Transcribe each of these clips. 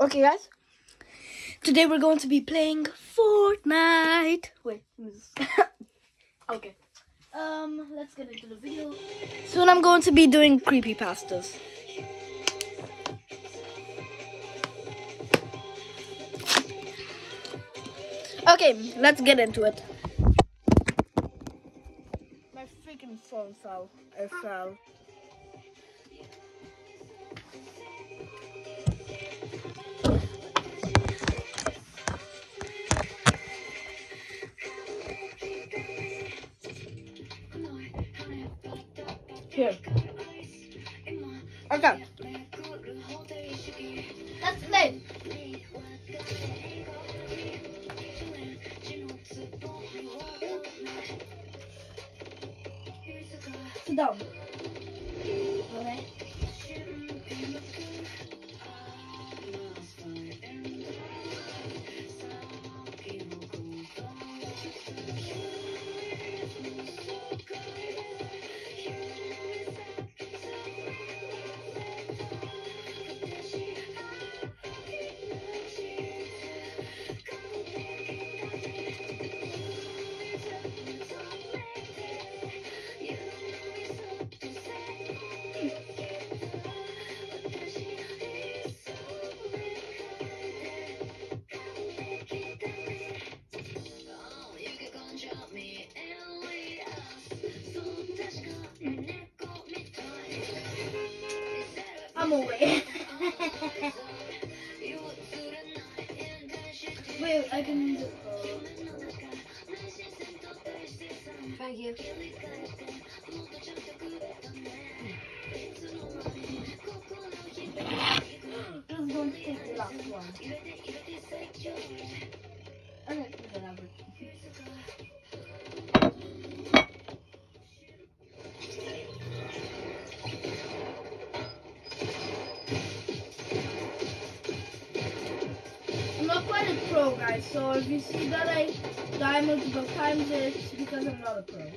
Okay, guys. Today we're going to be playing Fortnite. Wait. okay. Um, let's get into the video. Soon I'm going to be doing creepy pastas. Okay, let's get into it. My freaking phone fell. It fell. Okay. Wait, I can. Thank you. Going to take the last one. Okay, see that I die multiple times, it's because I'm not a pro.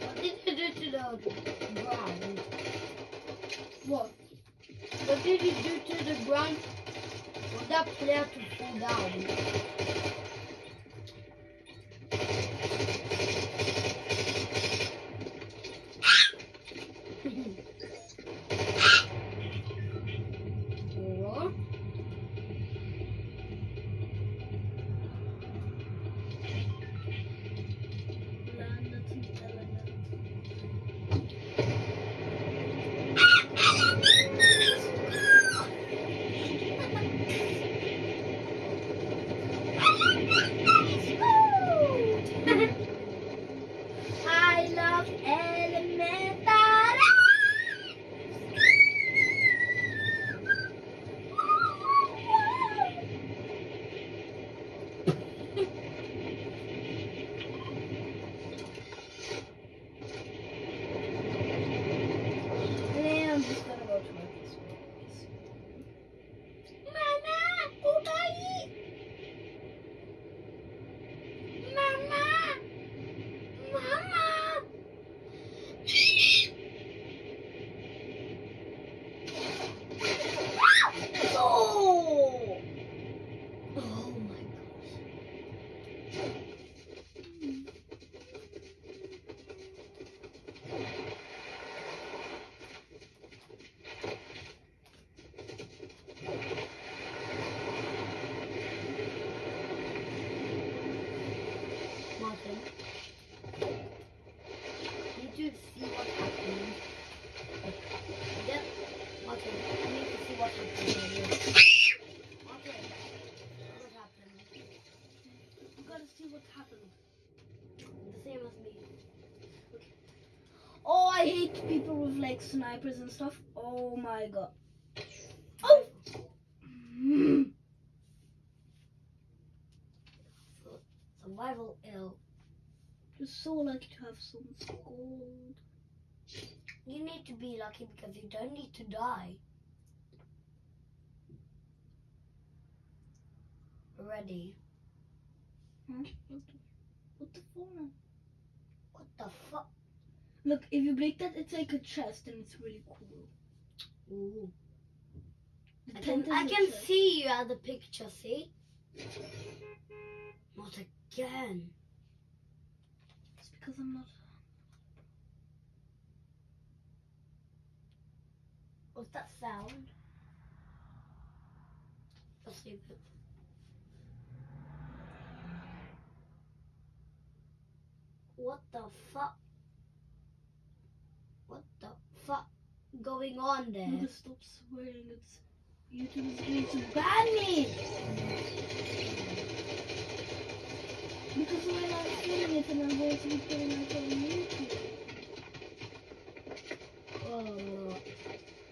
What did you do to the ground? What? What did you do to the ground for that player to fall down? Snipers and stuff. Oh my god. Oh! Mm. Survival ill. You're so lucky to have some gold. You need to be lucky because you don't need to die. Ready. Huh? What the, what the phone? What the fuck? Look, if you break that, it's like a chest and it's really cool. Ooh. Martin, I can see you at the picture, see? Not again. It's because I'm not. What's that sound? Let's see. What the fuck? What the fuck going on there? Mother, stop swearing. It's YouTube is going to ban me. Because when I'm filming it and I'm going to be putting it on YouTube. Oh,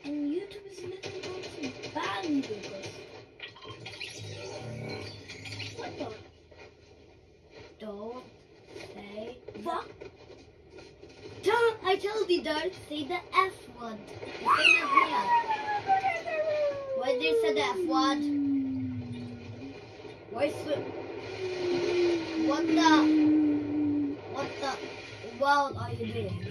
And YouTube is literally going to ban me because. What the? don't say fuck. Don't, I told you don't say the F word. Here. Why did you say the F word? Why so, What the, what the world are you doing?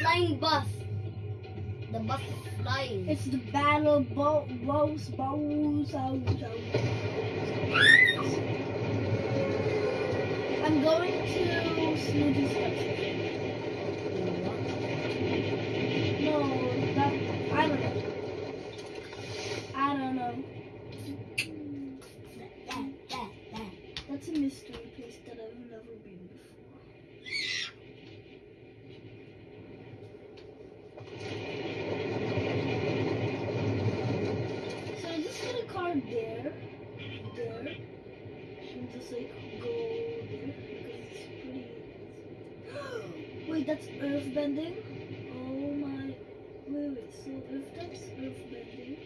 Flying bus. The bus is flying. It's the battle bo bows bows out I'm going to Snooty Steps. Bending. Oh my! Wait, wait. So if that's earth bending,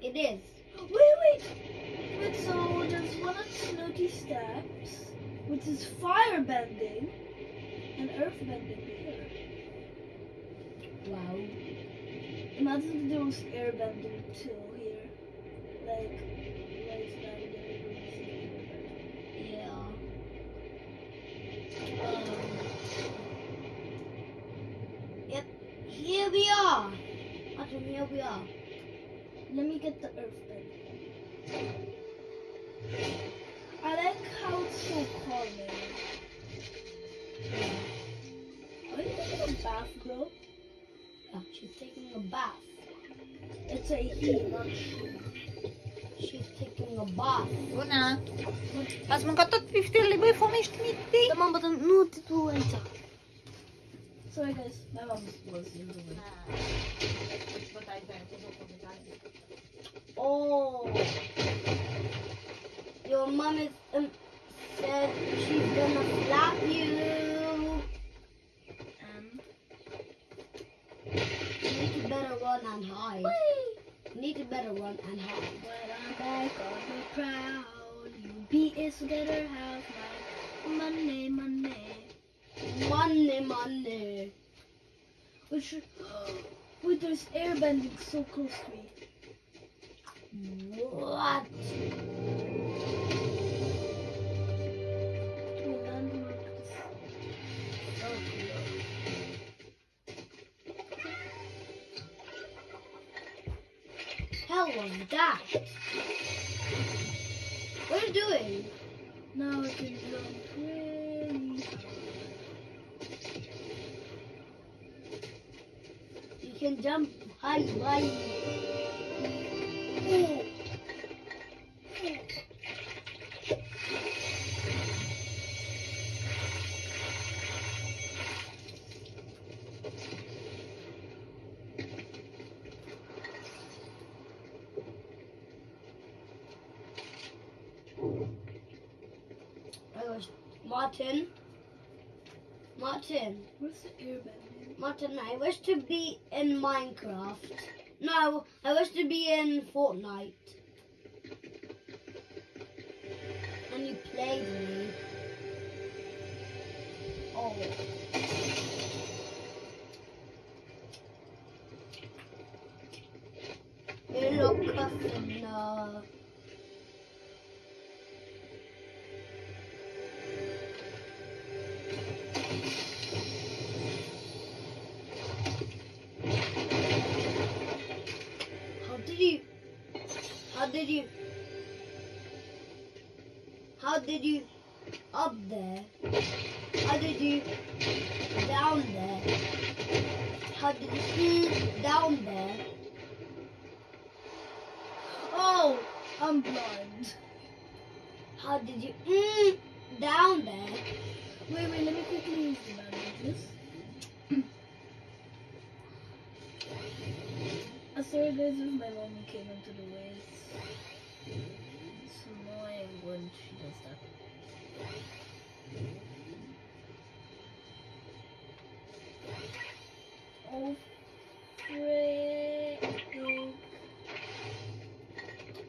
It is. Wait, wait! Wait, so there's one at Snooty Steps, which is fire bending, and earth bending here. Wow. Imagine if there was air bending too here. Like, right down there. Yeah. Um, yep. Here we are. Martin, here we are. Let me get the earth. I like how it's so calming. Are you taking a bath, bro? Yeah, she's taking a bath. It's a he, not she. She's taking a bath. Bună! Ați mâncat tot piftele, băi, fomești miti? Da, mamă, dar nu te du aici. Sorry guys, my mom was in the room. Oh. Your mom is um, said she's gonna slap you. And You need to better run and hide. You need to better run and hide. when I'm back on the prowl, you beat is together have my money, money. Money, money. Which wait, there's air bending so close to me. What? Hell was that? What are you doing? Now I can jump really can jump high, high. Martin. Martin. Where's the air bending? Martin, I wish to be in Minecraft. No, I wish to be in Fortnite. And you played me. Oh. Did you? How did you? Up there. How did you? Down there. How did you see down there? Oh, I'm blind. How did you? Mm, down there. Wait, wait, let me quickly use the bandages. I sorry guys if my mommy came into the way. It's, it's annoying when she does that. Oh, frick.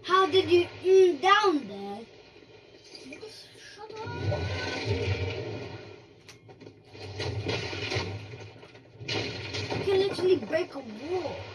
How did you? Mm, down there. Shut up. You can literally break a wall.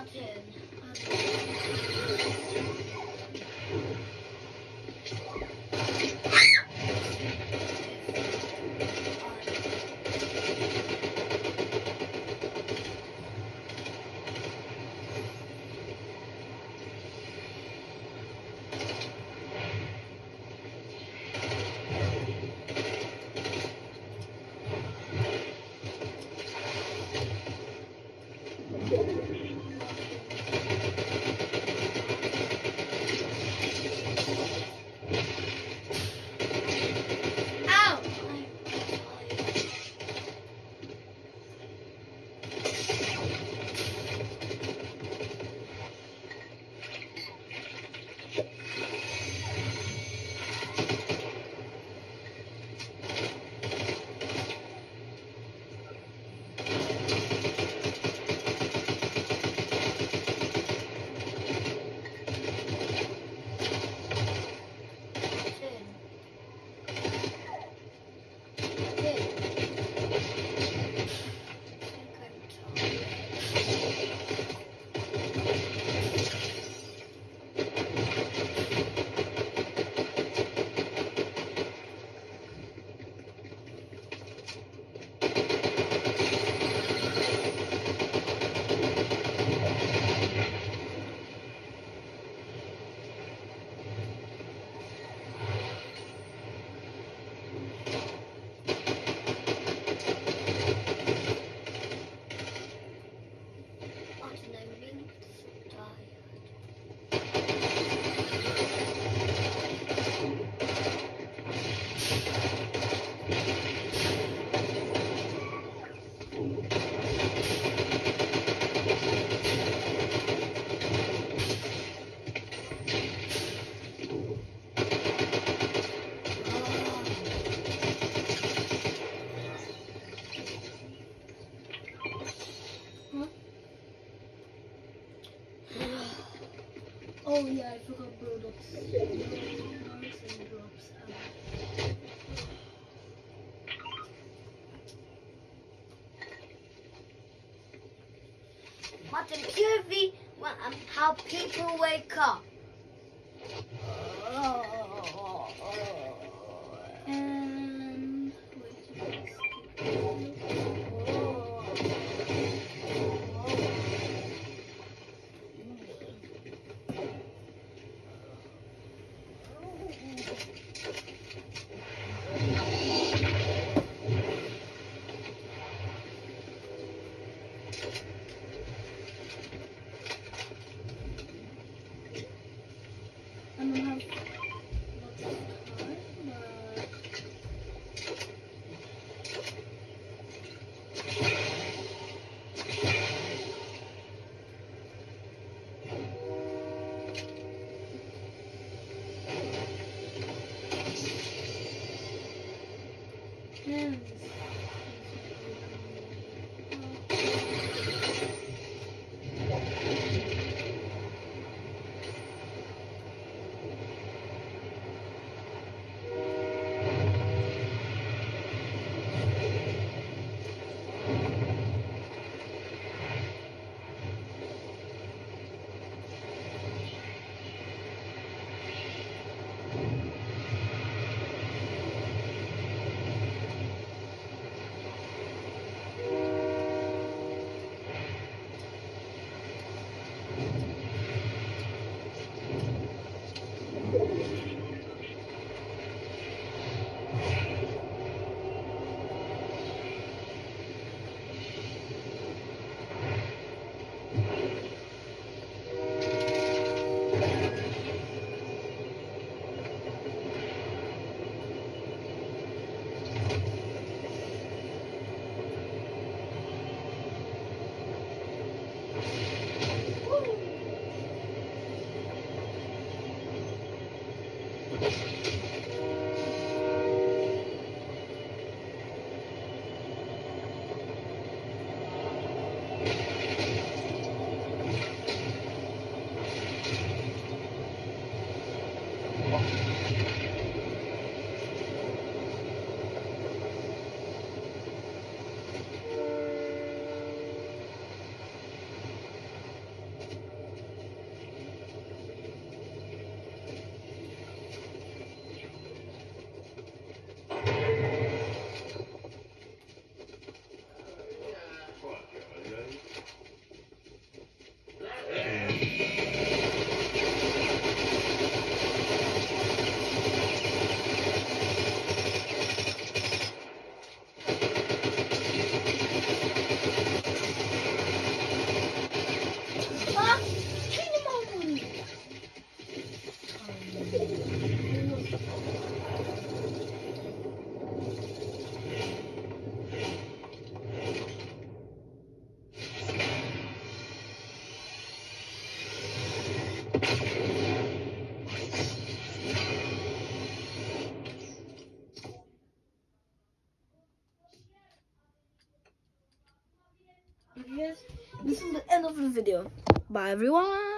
Martin. Um, how people wake up. Video. Bye everyone.